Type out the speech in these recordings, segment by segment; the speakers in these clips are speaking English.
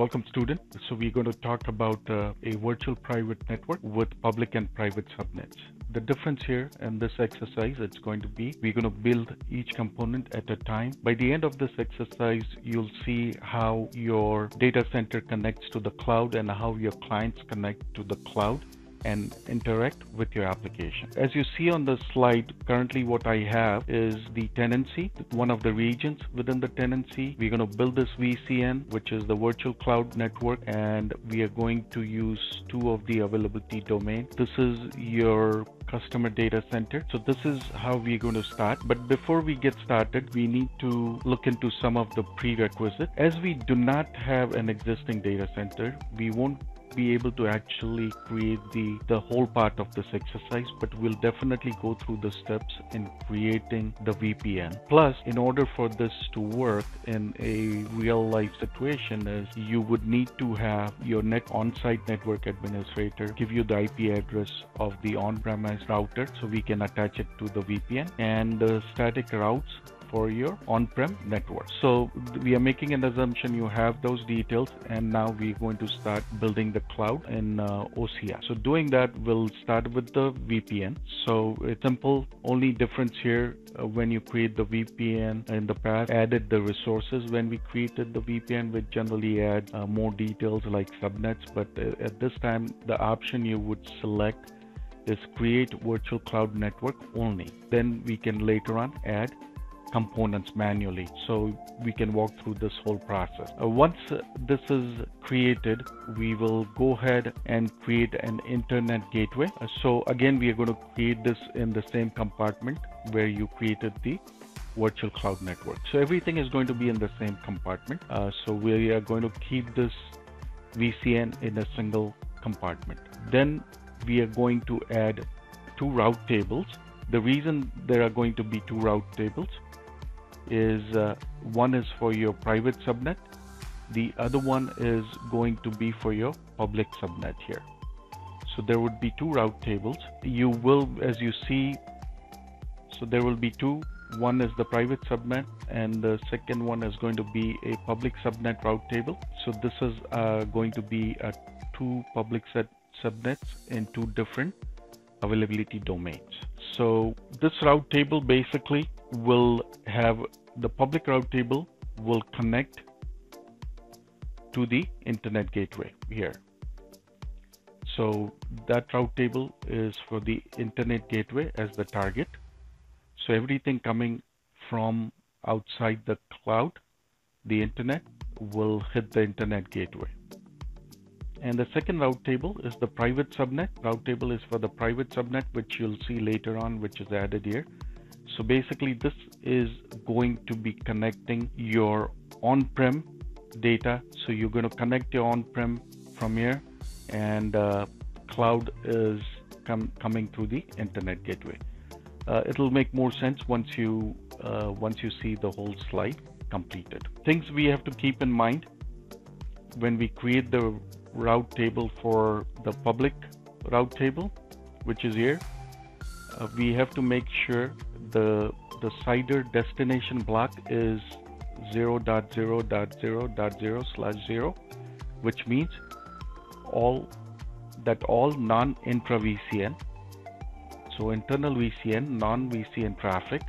Welcome student. So we're going to talk about uh, a virtual private network with public and private subnets. The difference here in this exercise, it's going to be, we're going to build each component at a time. By the end of this exercise, you'll see how your data center connects to the cloud and how your clients connect to the cloud and interact with your application. As you see on the slide, currently what I have is the tenancy, one of the regions within the tenancy. We're going to build this VCN, which is the virtual cloud network, and we are going to use two of the availability domain. This is your customer data center. So this is how we're going to start. But before we get started, we need to look into some of the prerequisites. As we do not have an existing data center, we won't be able to actually create the the whole part of this exercise but we'll definitely go through the steps in creating the VPN plus in order for this to work in a real life situation is you would need to have your net on-site network administrator give you the IP address of the on-premise router so we can attach it to the VPN and the static routes for your on-prem network. So we are making an assumption you have those details and now we're going to start building the cloud in uh, OCI. So doing that, we'll start with the VPN. So it's simple, only difference here uh, when you create the VPN in the past, added the resources when we created the VPN, we generally add uh, more details like subnets, but uh, at this time, the option you would select is create virtual cloud network only. Then we can later on add components manually so we can walk through this whole process. Uh, once this is created, we will go ahead and create an internet gateway. Uh, so again, we are going to create this in the same compartment where you created the virtual cloud network. So everything is going to be in the same compartment. Uh, so we are going to keep this VCN in a single compartment. Then we are going to add two route tables. The reason there are going to be two route tables is uh, one is for your private subnet. The other one is going to be for your public subnet here. So there would be two route tables. You will as you see so there will be two. One is the private subnet and the second one is going to be a public subnet route table. So this is uh, going to be a two public subnets in two different availability domains so this route table basically will have the public route table will connect to the internet gateway here. So that route table is for the internet gateway as the target. So everything coming from outside the cloud, the internet will hit the internet gateway. And the second route table is the private subnet. Route table is for the private subnet, which you'll see later on, which is added here. So basically this is going to be connecting your on-prem data. So you're going to connect your on-prem from here and uh, cloud is com coming through the internet gateway. Uh, it'll make more sense once you uh, once you see the whole slide completed. Things we have to keep in mind when we create the route table for the public route table, which is here, uh, we have to make sure the the CIDR destination block is 0.0.0.0 slash 0 which means all that all non-intra VCN so internal VCN non-VCN traffic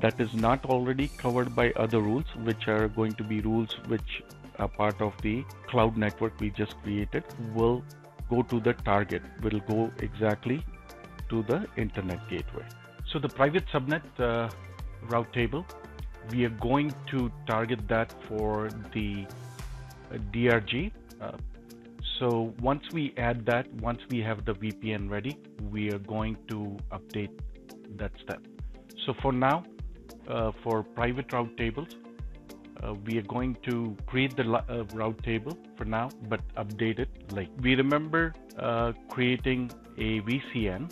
that is not already covered by other rules which are going to be rules which are part of the cloud network we just created will go to the target will go exactly to the internet gateway so the private subnet uh, route table, we are going to target that for the uh, DRG. Uh, so once we add that, once we have the VPN ready, we are going to update that step. So for now, uh, for private route tables, uh, we are going to create the uh, route table for now, but update it like we remember uh, creating a VCN.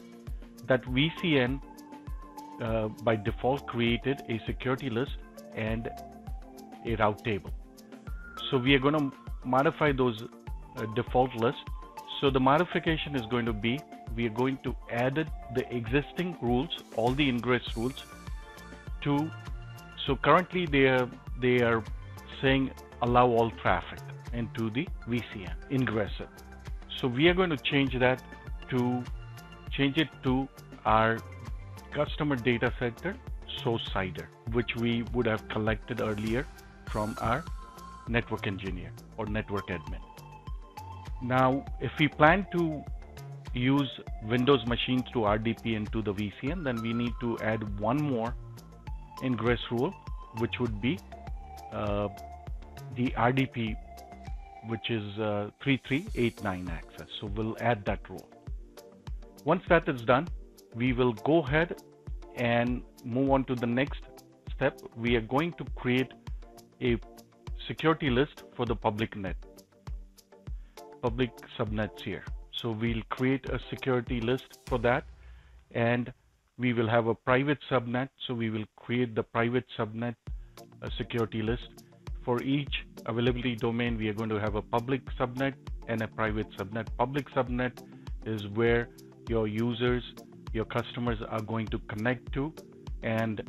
That VCN uh, by default created a security list and a route table. So we are going to modify those uh, default lists. So the modification is going to be we are going to add the existing rules, all the ingress rules to. So currently they are they are saying allow all traffic into the VCN, ingress it. So we are going to change that to change it to our customer data center source CIDR, which we would have collected earlier from our network engineer or network admin. Now, if we plan to use Windows machines to RDP into the VCN, then we need to add one more ingress rule, which would be uh, the RDP, which is uh, 3389 access. So we'll add that rule. Once that is done, we will go ahead and move on to the next step. We are going to create a security list for the public net, public subnets here. So we'll create a security list for that and we will have a private subnet. So we will create the private subnet security list. For each availability domain, we are going to have a public subnet and a private subnet. Public subnet is where your users, your customers are going to connect to and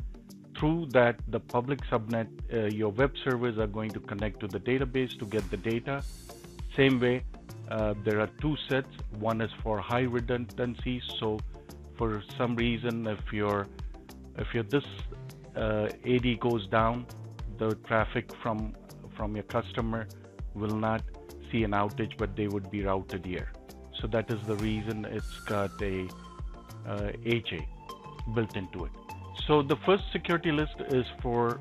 through that the public subnet uh, your web servers are going to connect to the database to get the data same way uh, there are two sets one is for high redundancy so for some reason if your if your this uh, AD goes down the traffic from from your customer will not see an outage but they would be routed here so that is the reason it's got a uh, HA built into it so the first security list is for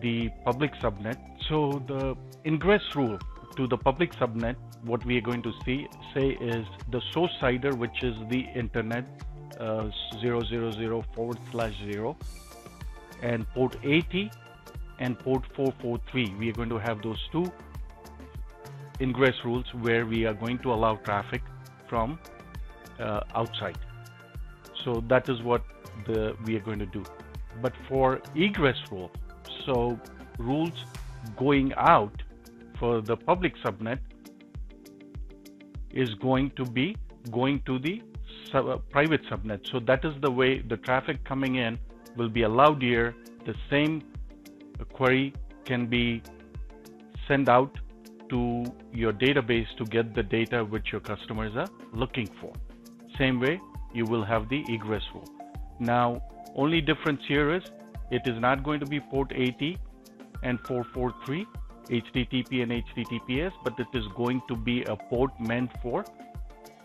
the public subnet. So the ingress rule to the public subnet, what we are going to see say is the source CIDR, which is the internet uh, 000 forward slash 0 and port 80 and port 443. We are going to have those two ingress rules where we are going to allow traffic from uh, outside. So that is what the we are going to do. But for egress rule, so rules going out for the public subnet is going to be going to the sub, uh, private subnet. So that is the way the traffic coming in will be allowed here. The same query can be sent out to your database to get the data which your customers are looking for. Same way you will have the egress rule. Now, only difference here is it is not going to be port 80 and 443 HTTP and HTTPS, but it is going to be a port meant for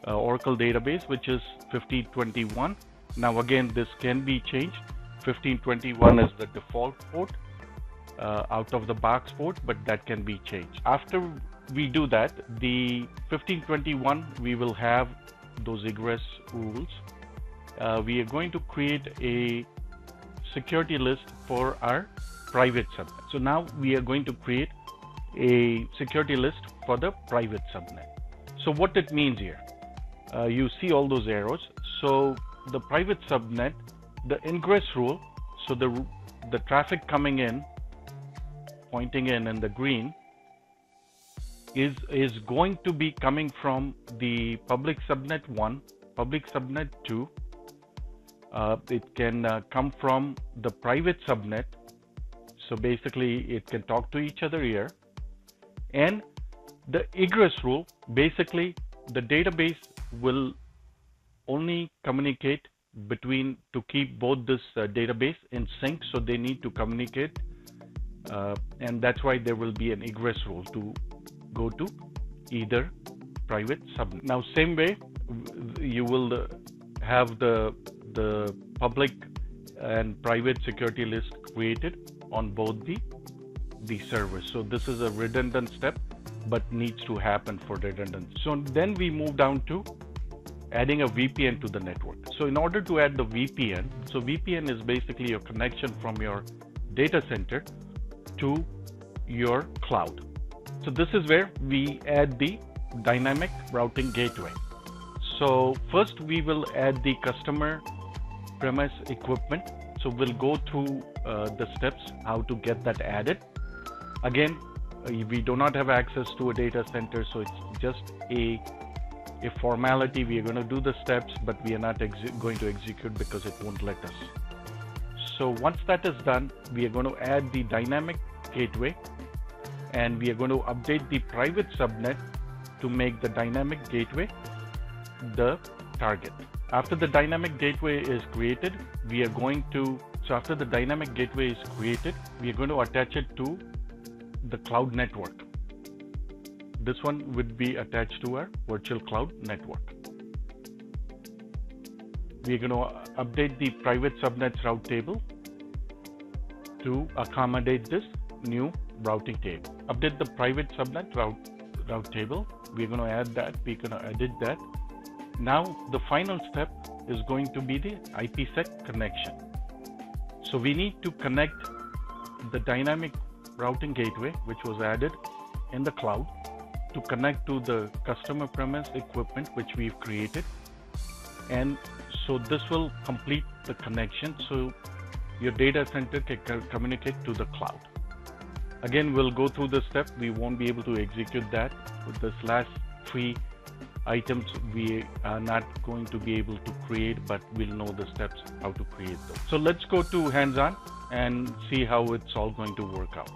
uh, Oracle database, which is 1521. Now, again, this can be changed. 1521 is the default port uh, out of the box port, but that can be changed. After we do that, the 1521 we will have those egress rules uh, we are going to create a security list for our private subnet. So now we are going to create a security list for the private subnet. So what it means here, uh, you see all those arrows. So the private subnet, the ingress rule, so the the traffic coming in, pointing in in the green, is is going to be coming from the public subnet 1, public subnet 2, uh, it can uh, come from the private subnet. So basically, it can talk to each other here. And the egress rule, basically, the database will only communicate between to keep both this uh, database in sync. So they need to communicate. Uh, and that's why there will be an egress rule to go to either private subnet. Now, same way, you will uh, have the the public and private security list created on both the the servers. So this is a redundant step, but needs to happen for redundancy. So then we move down to adding a VPN to the network. So in order to add the VPN, so VPN is basically your connection from your data center to your cloud. So this is where we add the dynamic routing gateway. So first we will add the customer premise equipment. So we'll go through uh, the steps how to get that added. Again, uh, we do not have access to a data center, so it's just a a formality. We are going to do the steps, but we are not going to execute because it won't let us. So once that is done, we are going to add the dynamic gateway and we are going to update the private subnet to make the dynamic gateway the target. After the dynamic gateway is created, we are going to, so after the dynamic gateway is created, we are going to attach it to the cloud network. This one would be attached to our virtual cloud network. We are going to update the private subnets route table to accommodate this new routing table. Update the private subnet route, route table. We're going to add that. We're going to edit that. Now the final step is going to be the IPsec connection. So we need to connect the dynamic routing gateway, which was added in the cloud to connect to the customer premise equipment, which we've created. And so this will complete the connection. So your data center can communicate to the cloud. Again, we'll go through the step. We won't be able to execute that with this last three items we are not going to be able to create, but we'll know the steps how to create those. So let's go to hands-on and see how it's all going to work out.